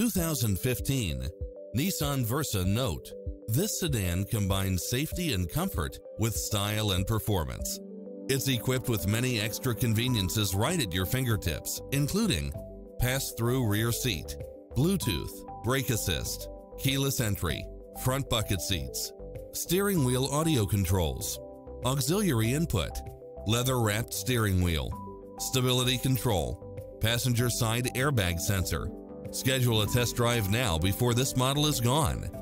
2015 Nissan Versa Note. This sedan combines safety and comfort with style and performance. It's equipped with many extra conveniences right at your fingertips, including pass-through rear seat, Bluetooth, brake assist, keyless entry, front bucket seats, steering wheel audio controls, auxiliary input, leather-wrapped steering wheel, stability control, passenger side airbag sensor. Schedule a test drive now before this model is gone.